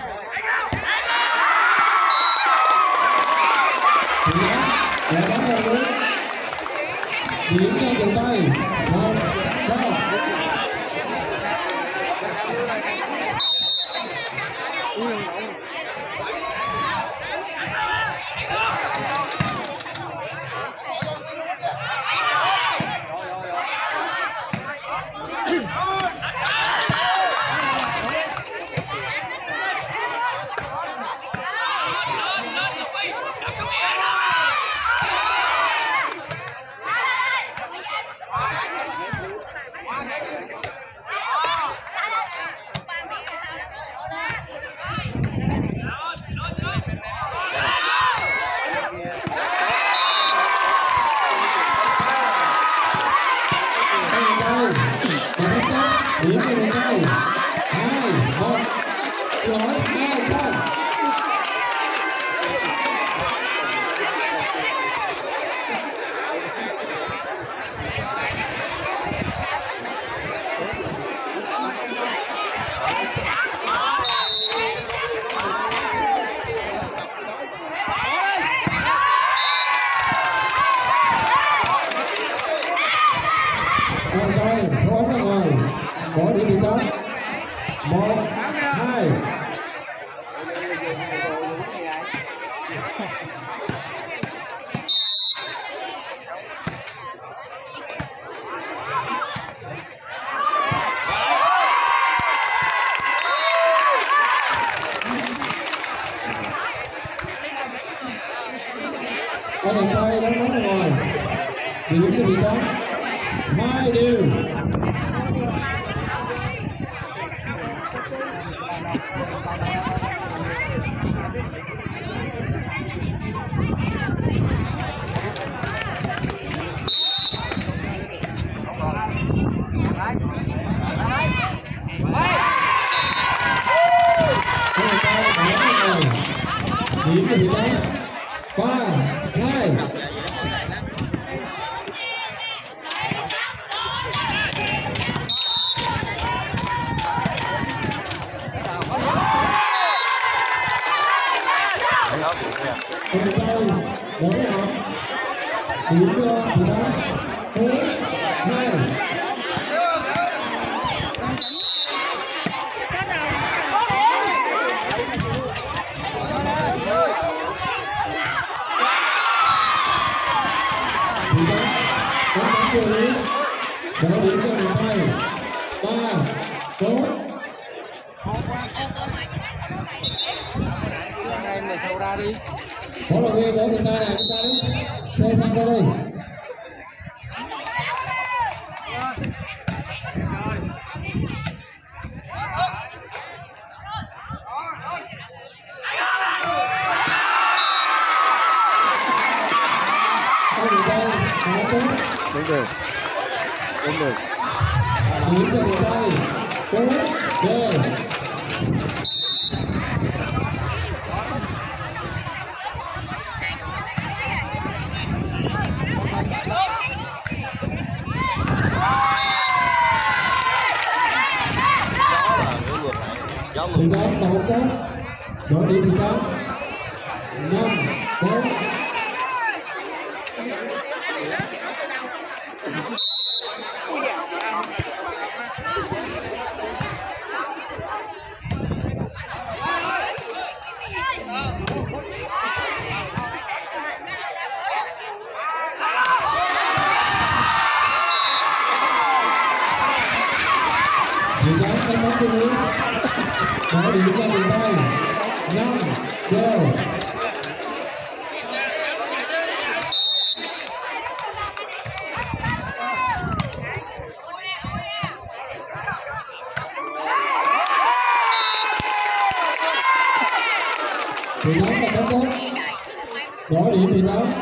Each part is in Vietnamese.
Okay. Điểm cho bị tóm. Hai đều. Anh đặt tay đánh bóng ra ngoài. Điểm cho bị tóm. Ba, hai. Anh đặt tay đánh vào. Điểm cho bị. Bốn, hai. Bị tóm. Ra đi. Có là viên của người ta này, chúng ta đứng xe sang đây. Có người ta, có tốt, đúng được đúng được điểm cho người ta. Bốn, đều. gió Thì đó, đầu tốt. Đổ điểm thì đó. Năm, bốn. Thì đó, đánh bóng tay. Năm, đều. Thì nóng là tốt tốt. đó điểm thì nóng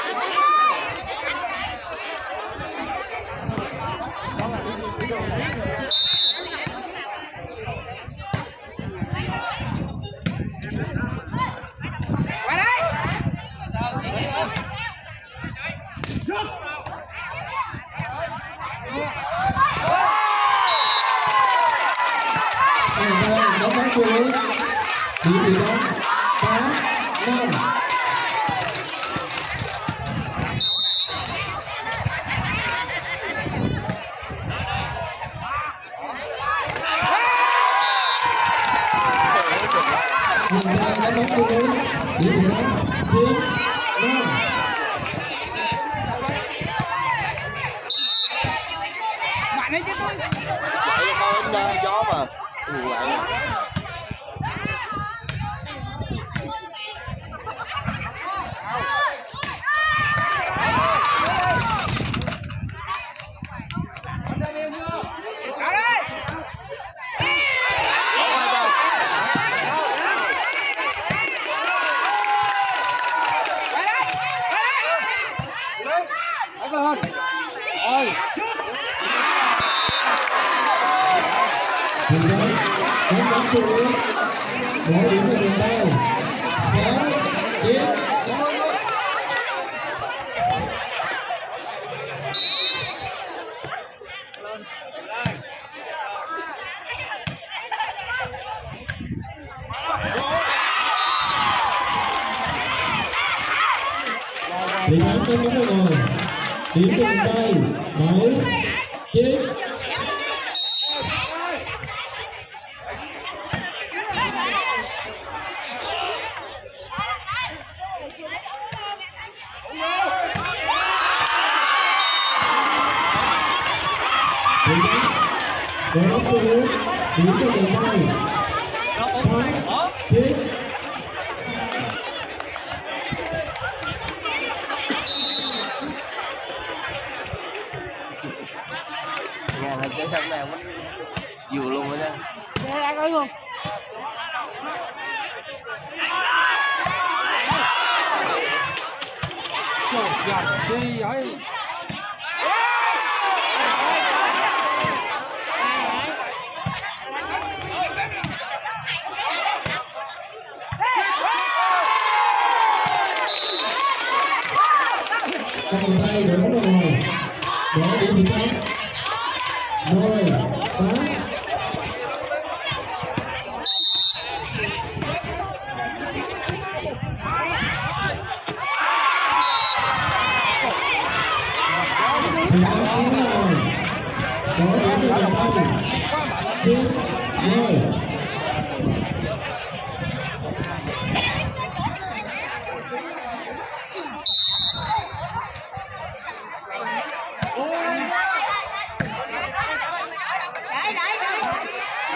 gió mà. Ừ, lại. ở đây Không ai đâu. ở đây ở đây thì đấy đóng mỗi điểm là đường bao sáu chín thì thắng trong bóng rồi điểm cho tay bảy chín thì thắng đội bóng vô lưới điểm cho tay Nhà cái thằng này vẫn, vừa luôn rồi nha. ăn luôn trời đi các bàn tay đội bóng rồi đó điểm thứ thắng rồi tám thì thắng chín rồi bỏ điểm thì thắng chín mười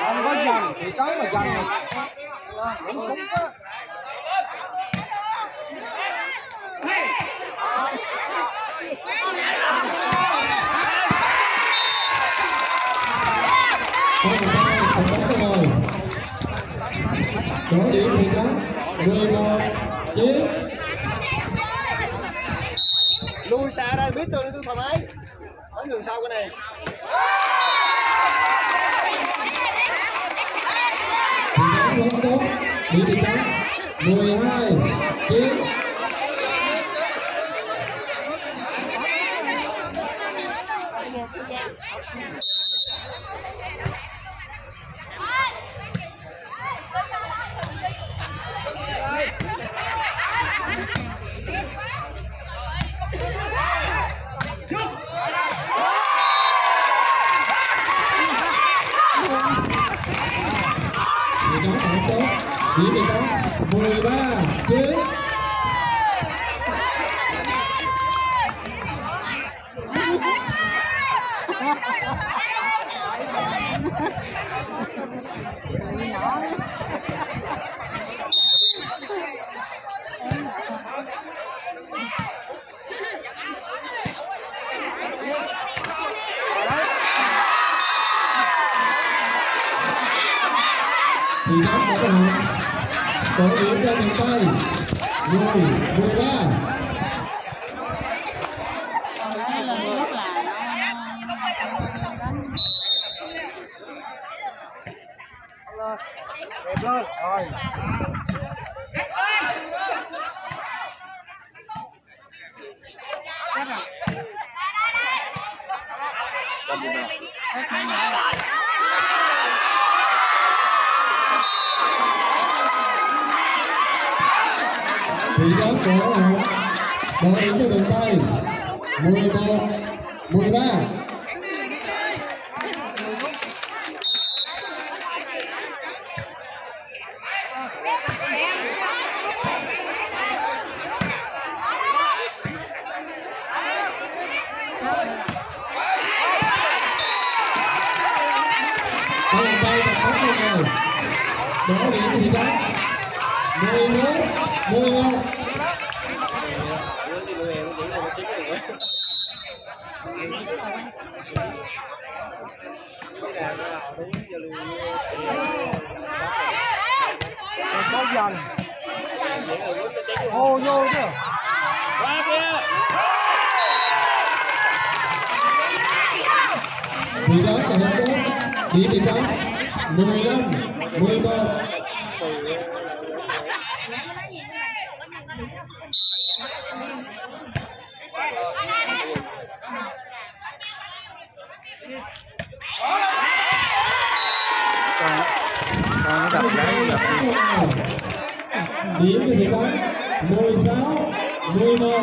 không có tới mà bóng rồi. Bỏ điểm thì thắng mười một chín lui xa đây biết tôi tôi thoải mái. Đến đường sau cái này tốt mười hai, chín. lên rồi thì đóng của đội tuyển tay. 11 11 Muốn đi nuôi em cũng là một chiếc nữa. rồi có dần ô vô chứ Qua kia. thị trấn còn chín phố điểm thị trấn 15 11 còn đập cái đập điểm thì tám mười sáu, mười một.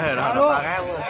Quê rồi ba cái luôn.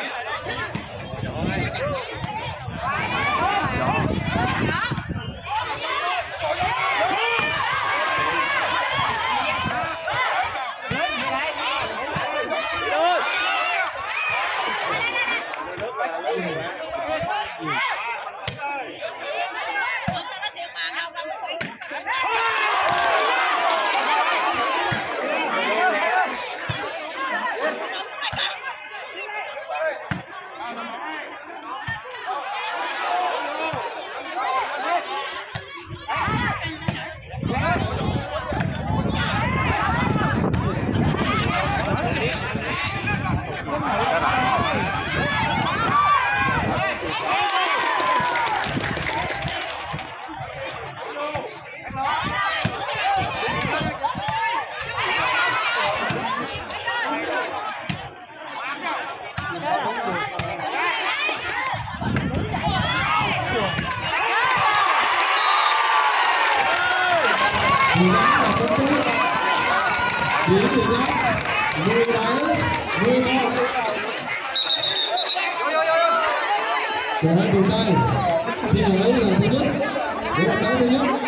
thị trấn là thành phố điểm thị trấn 17 11 Rồi hãy dùng tay xin lỗi là thứ nhất của trận đấu thứ nhất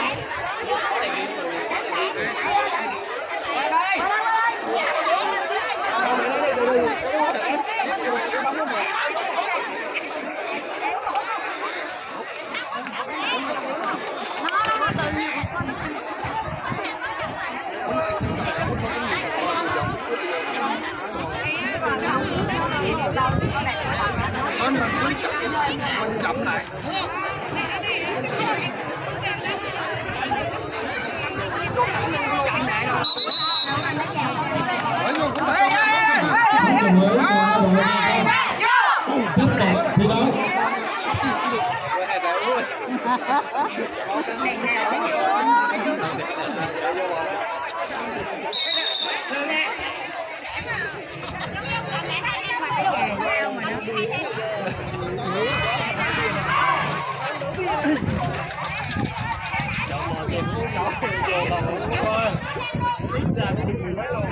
mình chậm lại. Hỏi vô Hello.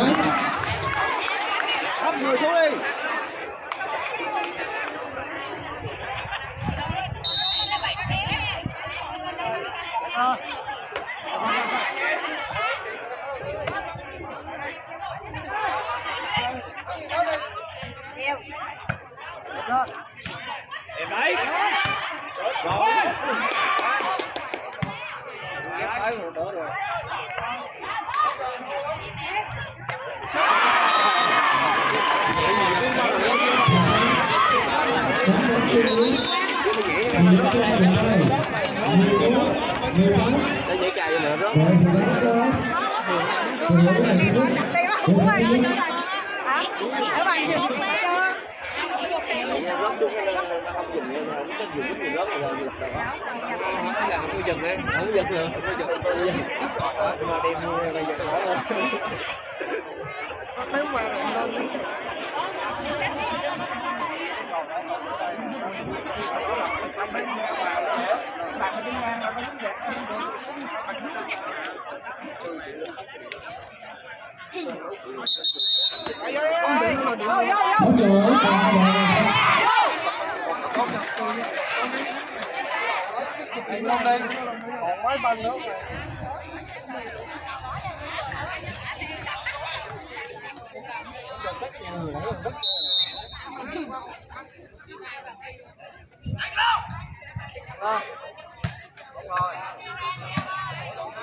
Cán bộ chuyên lý điểm để dễ cài nữa đó rồi thì đó đó thì đó là cái lúc Đây bác thì Hữu đó ơi, là cái lúc hả? Ở bàn dừng chưa? Rất nó là không dừng nữa không có dừng cái gì lớn rồi lật đầu á là không có dừng đấy không có dừng nữa không có dừng không mà đem bây giờ khỏi lên Bóng rổ tạm về lên đây còn mấy banh nữa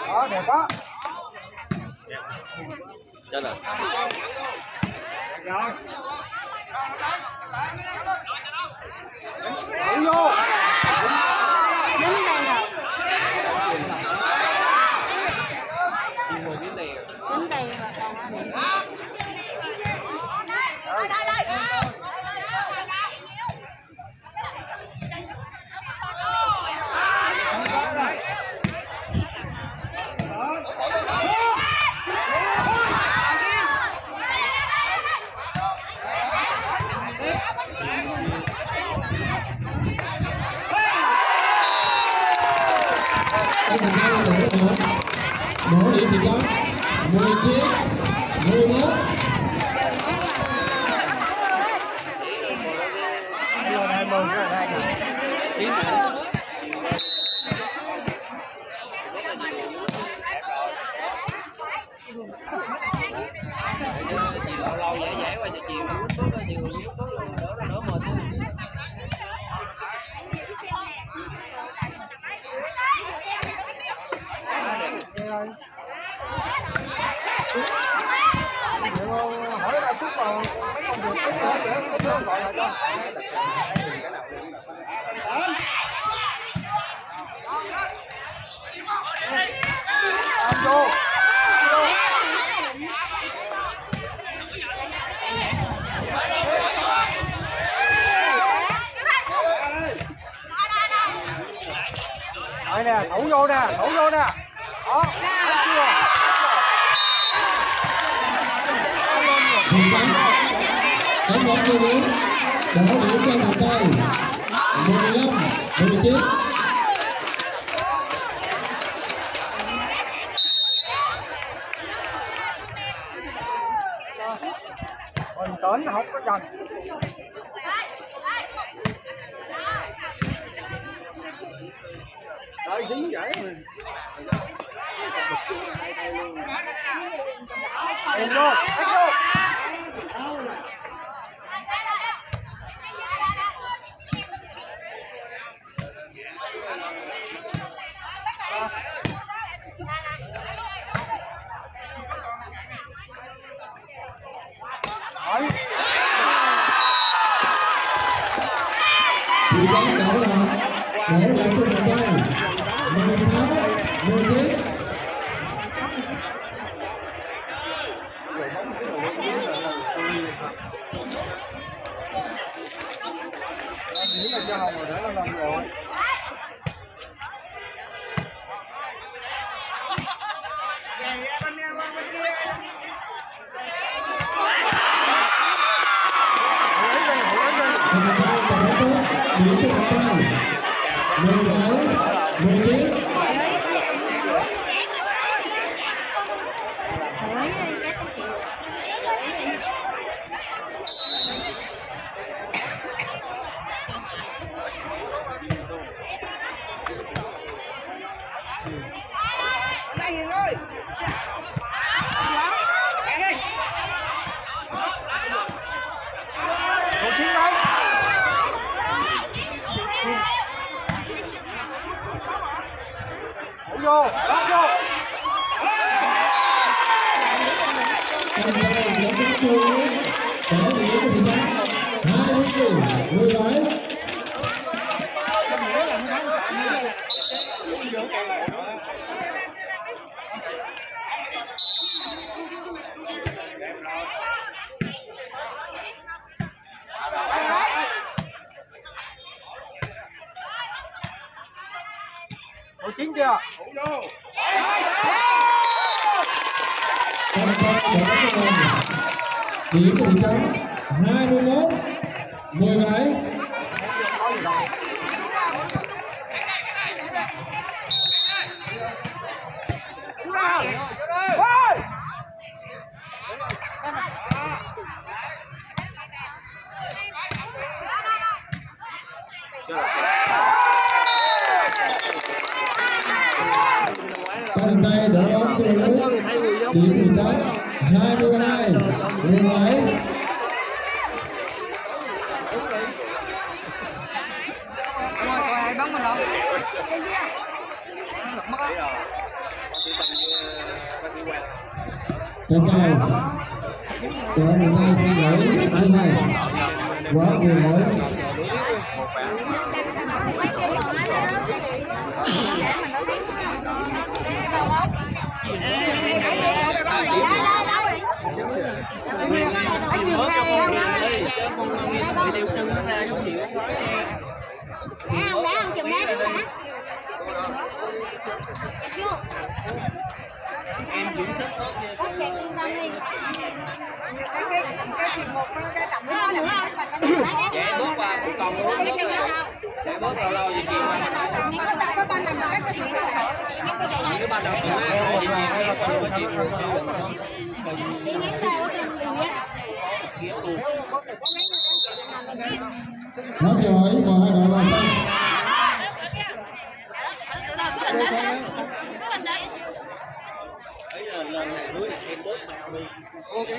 đó đẹp quá cho nên rồi Đẩy vô Đứng đây rồi. Đứng đây mà còn Cái tình đây là đổ đổ Đổ điểm thì có 19 11 lâu lâu dễ dễ qua cho chiều lúc tốt là nhiều lúc tốt là đỡ là đỡ mệt hỏi ra chút vào mấy công việc để cái gọi lại cho Ăn vô Rồi nè, thủ vô nè, thủ vô nè. Đó, thấy chưa? Thì Cảm ơn cô Nguyễn đã có điểm cho một tay 15, 19 Bình tĩnh không có dần Đợi dính vậy Em vô, em vô. Đấy. Thì đó trở lại để lại cho người ta 16 19 Em nghĩ là cho Hồng rồi để nó làm rồi. Hãy lấy đi, hãy lấy đi. Thành tay và bóng tốt điểm cho thành tay 17 19 Một chiến đấy. Hãy vô, bắt vô. Thành tay và bóng tốt chưa Trở điểm cho thành tay 24 17 Một chiến chưa? Thành tay và bóng tốt điểm cho thị trấn 21 17 Có gì đâu. Ôi! Các thành tay đỡ bóng cho đội nước điểm thị trấn 22 17 Trên tay Lỗi thứ hai Quá nhiều lỗi Đá không, đá không, chùm đá trước đã. Chặt vô. Bắt chặt yên tâm đi. cái cái cái thì một cái cái tập Nữa không, nữa không. Chạy bước qua cũng còn luôn Cái chân đâu? chạy bước lâu lâu gì kêu mà những cái tập cái ban làm cái cái gì những cái ban đầu thì nó gì gì nó qua được chịu được Đi ngắn tay ở trên đường á. Hết rồi, mời hai đội vào ấy là lần này là em bớt mèo đi Cô cái